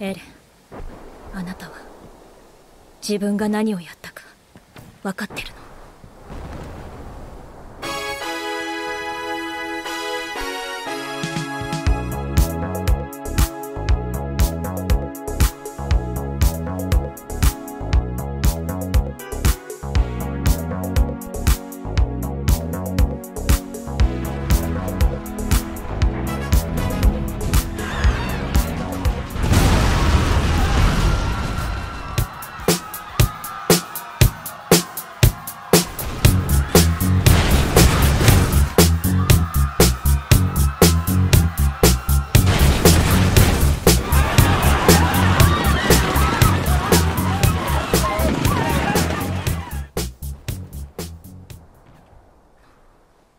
エレンあなたは自分が何をやったか分かってるの？